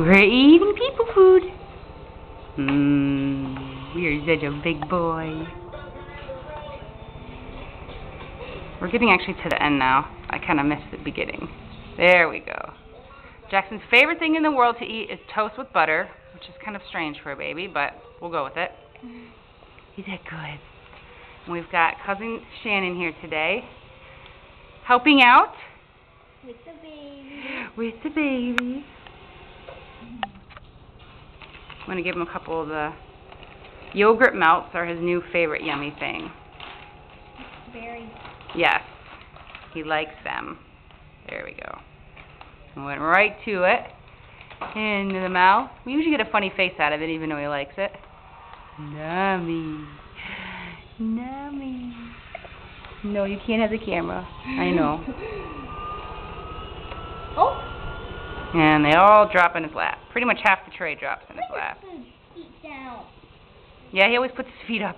We're eating people food. Mmm, you're such a big boy. We're getting actually to the end now. I kind of missed the beginning. There we go. Jackson's favorite thing in the world to eat is toast with butter, which is kind of strange for a baby, but we'll go with it. He's that good. And we've got cousin Shannon here today, helping out With the baby. with the baby. I'm going to give him a couple of the yogurt melts are his new favorite yummy thing. Yes, he likes them. There we go. And went right to it. Into the mouth. We usually get a funny face out of it even though he likes it. Nummy. Nummy. No, you can't have the camera. I know. And they all drop in his lap. Pretty much half the tray drops in his lap. food feet down. Yeah, he always puts his feet up.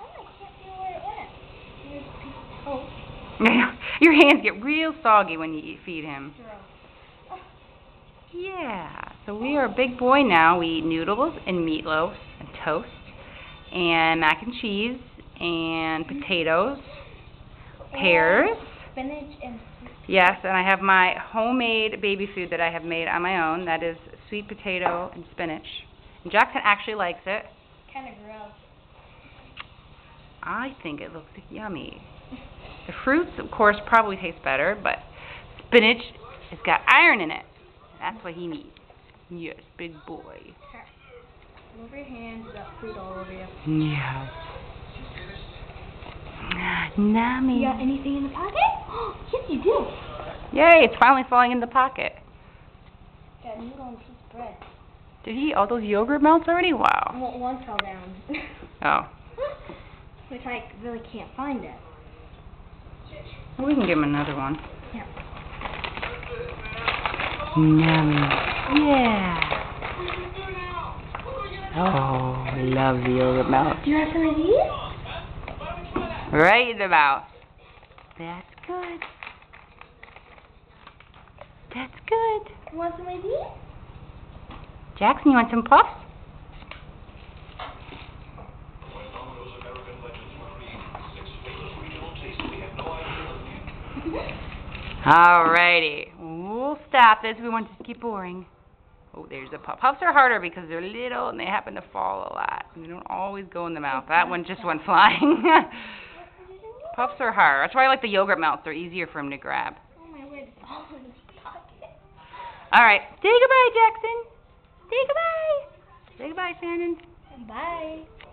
Oh, I can't feel where it went. Here's a piece of toast. Your hands get real soggy when you feed him. Yeah. So we are a big boy now. We eat noodles and meatloaf and toast and mac and cheese and mm-hmm. potatoes, pears. Spinach and sweet. Yes, and I have my homemade baby food that I have made on my own. That is sweet potato and spinach. And Jackson actually likes it. Kind of gross. I think it looks yummy. The fruits, of course, probably taste better, but spinach has got iron in it. That's what he needs. Yes, big boy. Move your hands, got food all over you. Yes. Nummy. You got anything in the pocket? yes, you do. Yay, it's finally falling in the pocket. Got noodle and of bread. Did he eat all those yogurt melts already? Wow. Well, one fell down. Oh. Which I really can't find it. Well, we can give him another one. Yeah. Nummy. Yeah. Oh, I love the yogurt melt. Do you want some of these? Right in the mouth. That's good. That's good. You want some of these? Jackson, you want some puffs? Alrighty. We'll stop this. We want to keep boring. Oh, there's a puff. Puffs are harder because they're little and they happen to fall a lot. They don't always go in the mouth. That one just went flying. Puffs are hard. That's why I like the yogurt melts. They're easier for him to grab. Oh my word, it's all in his pocket. All right. Say goodbye, Jackson. Say goodbye. Say goodbye, Shannon. Bye.